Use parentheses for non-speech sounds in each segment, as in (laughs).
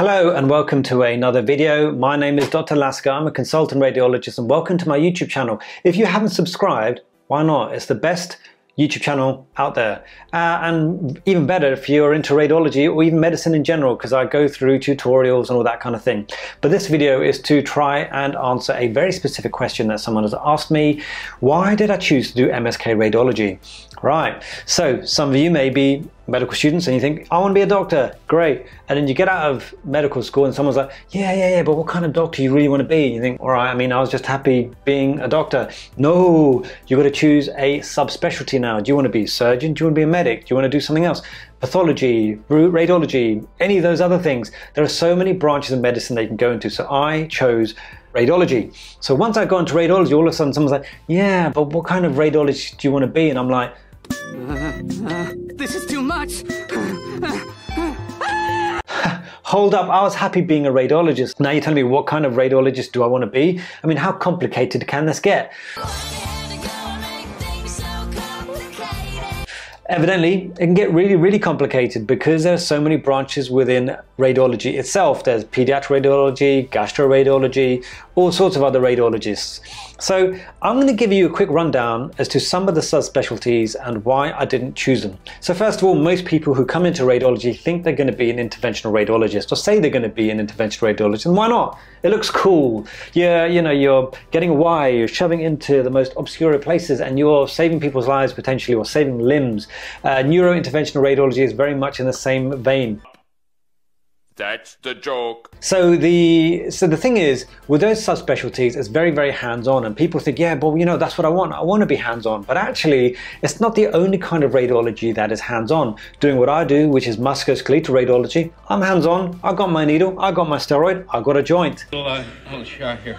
Hello and welcome to another video. My name is Dr. Lasker. I'm a consultant radiologist and welcome to my YouTube channel. If you haven't subscribed, why not? It's the best YouTube channel out there. Uh, and even better if you're into radiology or even medicine in general, because I go through tutorials and all that kind of thing. But this video is to try and answer a very specific question that someone has asked me. Why did I choose to do MSK radiology? Right, so some of you may be medical students and you think, I want to be a doctor, great. And then you get out of medical school and someone's like, yeah, yeah, yeah, but what kind of doctor you really want to be? You think, all right, I mean, I was just happy being a doctor. No, you got to choose a subspecialty now. Do you want to be a surgeon? Do you want to be a medic? Do you want to do something else? Pathology, radiology, any of those other things. There are so many branches of medicine they can go into. So I chose radiology. So once I got into radiology, all of a sudden someone's like, yeah, but what kind of radiologist do you want to be? And I'm like, (laughs) this is too Hold up, I was happy being a radiologist. Now you're telling me what kind of radiologist do I want to be? I mean, how complicated can this get? Evidently, it can get really, really complicated because there are so many branches within radiology itself. There's pediatric radiology, gastroradiology, all sorts of other radiologists. So I'm going to give you a quick rundown as to some of the subspecialties and why I didn't choose them. So first of all, most people who come into radiology think they're going to be an interventional radiologist or say they're going to be an interventional radiologist. And why not? It looks cool. Yeah, you know, you're getting a wire, you're shoving into the most obscure places and you're saving people's lives potentially or saving limbs. Uh, neurointerventional radiology is very much in the same vein. That's the joke. So the so the thing is, with those subspecialties, it's very very hands-on, and people think, yeah, but you know, that's what I want. I want to be hands-on, but actually, it's not the only kind of radiology that is hands-on. Doing what I do, which is musculoskeletal radiology, I'm hands-on. I got my needle, I got my steroid, I got a joint. A little, uh, little shot here.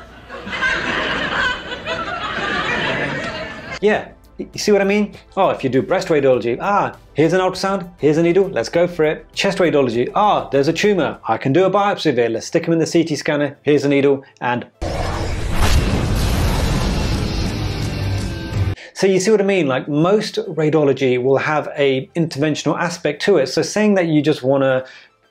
Yeah, you see what I mean? Oh, if you do breast radiology, ah, here's an ultrasound, here's a needle, let's go for it. Chest radiology, ah, there's a tumor, I can do a biopsy there, let's stick them in the CT scanner, here's a needle, and So you see what I mean? Like most radiology will have a interventional aspect to it. So saying that you just want to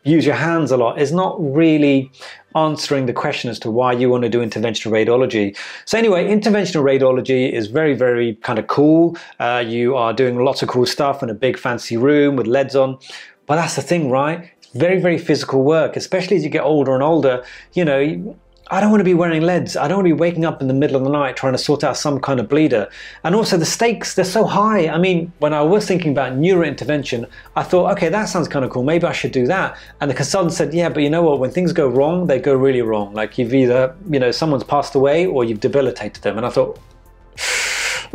use your hands a lot is not really answering the question as to why you want to do interventional radiology. So anyway, interventional radiology is very, very kind of cool. Uh, you are doing lots of cool stuff in a big fancy room with LEDs on. But that's the thing, right? Very, very physical work, especially as you get older and older. You know, I don't want to be wearing leads. I don't want to be waking up in the middle of the night trying to sort out some kind of bleeder. And also the stakes, they're so high. I mean, when I was thinking about neurointervention, I thought, okay, that sounds kind of cool. Maybe I should do that. And the consultant said, yeah, but you know what? When things go wrong, they go really wrong. Like you've either, you know, someone's passed away or you've debilitated them. And I thought,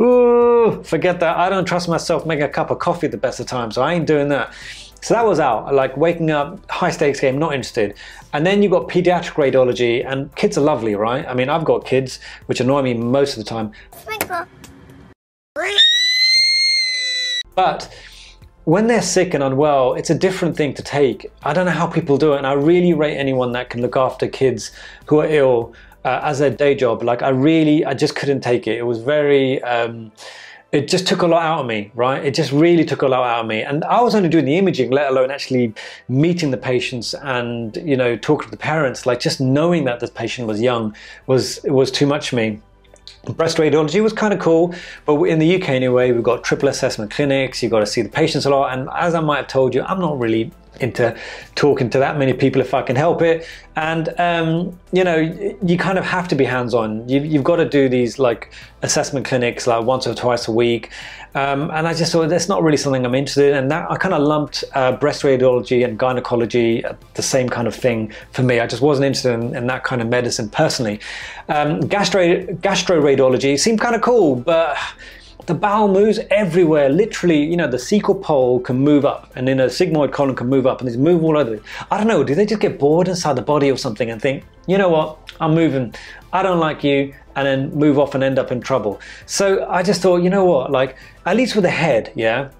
Ooh, forget that. I don't trust myself making a cup of coffee at the best of times, so I ain't doing that. So that was out, like waking up, high stakes game, not interested. And then you've got pediatric radiology, and kids are lovely, right? I mean, I've got kids, which annoy me most of the time. But when they're sick and unwell, it's a different thing to take. I don't know how people do it, and I really rate anyone that can look after kids who are ill uh, as a day job. Like, I really, I just couldn't take it. It was very. Um, it just took a lot out of me, right? It just really took a lot out of me. And I was only doing the imaging, let alone actually meeting the patients and, you know, talking to the parents. Like just knowing that this patient was young was, was too much for me. Breast radiology was kind of cool, but in the UK anyway, we've got triple assessment clinics, you've got to see the patients a lot. And as I might have told you, I'm not really into talking to that many people if I can help it. And um, you know, you kind of have to be hands-on. You've, you've, got to do these like assessment clinics like once or twice a week. Um, and I just thought that's not really something I'm interested in. And that I kind of lumped uh, breast radiology and gynecology the same kind of thing for me. I just wasn't interested in, in that kind of medicine personally. Um, gastro gastro radiology seemed kind of cool, but the bowel moves everywhere. Literally, you know, the cecal pole can move up and then a sigmoid colon can move up and they move all over. I don't know, do they just get bored inside the body or something and think, you know what, I'm moving, I don't like you, and then move off and end up in trouble. So I just thought, you know what, like, at least with the head, yeah,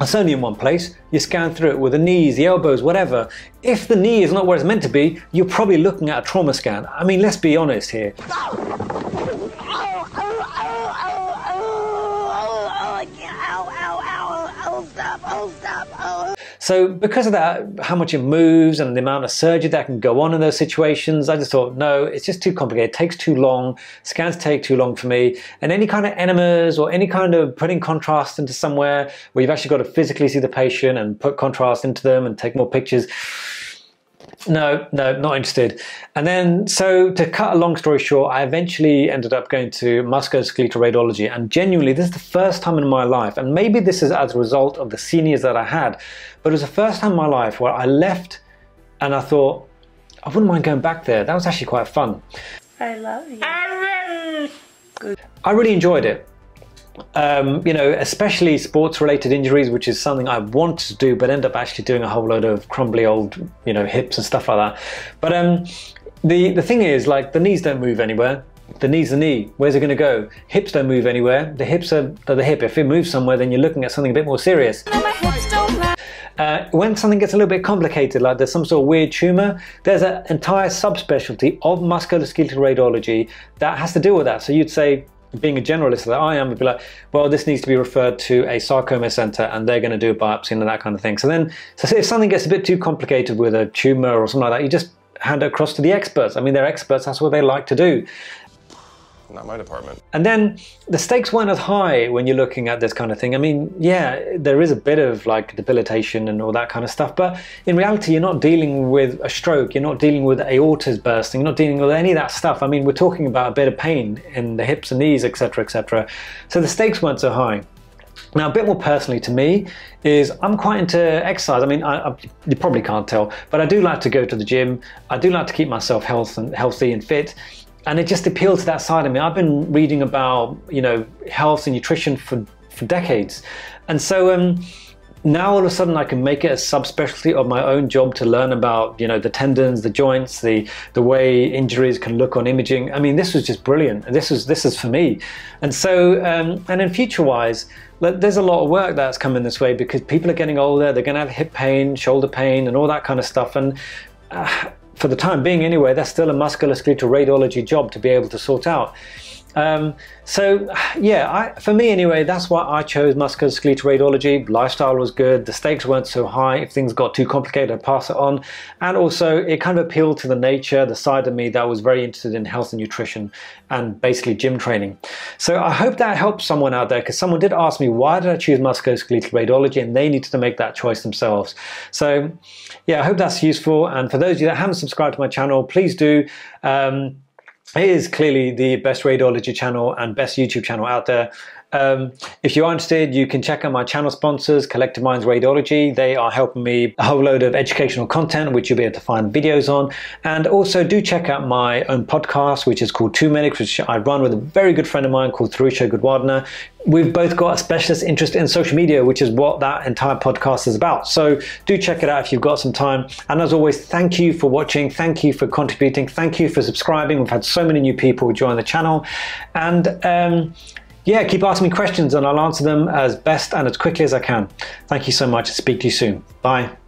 it's only in one place. You scan through it with the knees, the elbows, whatever. If the knee is not where it's meant to be, you're probably looking at a trauma scan. I mean, let's be honest here. So because of that, how much it moves and the amount of surgery that can go on in those situations, I just thought, no, it's just too complicated. It takes too long. Scans take too long for me. And any kind of enemas or any kind of putting contrast into somewhere where you've actually got to physically see the patient and put contrast into them and take more pictures, no, no, not interested. And then, so to cut a long story short, I eventually ended up going to musculoskeletal radiology. And genuinely, this is the first time in my life, and maybe this is as a result of the seniors that I had, but it was the first time in my life where I left and I thought, I wouldn't mind going back there. That was actually quite fun. I love you. I really enjoyed it. Um, you know, especially sports related injuries, which is something I want to do, but end up actually doing a whole load of crumbly old, you know, hips and stuff like that. But um, the, the thing is, like, the knees don't move anywhere. The knee's the knee. Where's it going to go? Hips don't move anywhere. The hips are, are the hip. If it moves somewhere, then you're looking at something a bit more serious. Uh, when something gets a little bit complicated, like there's some sort of weird tumor, there's an entire subspecialty of musculoskeletal radiology that has to deal with that. So you'd say, being a generalist that I am, would be like, well, this needs to be referred to a sarcoma center and they're going to do a biopsy and that kind of thing. So then, so if something gets a bit too complicated with a tumor or something like that, you just hand it across to the experts. I mean, they're experts, that's what they like to do. Not my department. And then the stakes weren't as high when you're looking at this kind of thing. I mean, yeah, there is a bit of like debilitation and all that kind of stuff, but in reality, you're not dealing with a stroke, you're not dealing with aortas bursting, you're not dealing with any of that stuff. I mean, we're talking about a bit of pain in the hips and knees, etc., etc. So the stakes weren't so high. Now, a bit more personally to me is I'm quite into exercise. I mean, I, I, you probably can't tell, but I do like to go to the gym. I do like to keep myself health and healthy and fit and it just appealed to that side of me. I've been reading about you know health and nutrition for for decades, and so um, now all of a sudden I can make it a subspecialty of my own job to learn about you know the tendons, the joints, the the way injuries can look on imaging. I mean, this was just brilliant, this was this is for me, and so um, and in future wise. There's a lot of work that's coming this way because people are getting older, they're going to have hip pain, shoulder pain, and all that kind of stuff. And uh, for the time being anyway, that's still a musculoskeletal radiology job to be able to sort out. Um, so yeah, I, for me anyway, that's why I chose musculoskeletal radiology. Lifestyle was good. The stakes weren't so high. If things got too complicated, I'd pass it on. And also it kind of appealed to the nature, the side of me that was very interested in health and nutrition and basically gym training. So I hope that helps someone out there because someone did ask me, why did I choose musculoskeletal radiology? And they needed to make that choice themselves. So yeah, I hope that's useful. And for those of you that haven't subscribed to my channel, please do. Um, it is clearly the best radiology channel and best YouTube channel out there. Um, if you're interested, you can check out my channel sponsors, Collective Minds Radiology. They are helping me a whole load of educational content, which you'll be able to find videos on. And also do check out my own podcast, which is called Two Medics, which I run with a very good friend of mine called Tharusha Goodwadner. We've both got a specialist interest in social media, which is what that entire podcast is about. So do check it out if you've got some time. And as always, thank you for watching. Thank you for contributing. Thank you for subscribing. We've had so many new people join the channel. And um, yeah, keep asking me questions and I'll answer them as best and as quickly as I can. Thank you so much. Speak to you soon. Bye.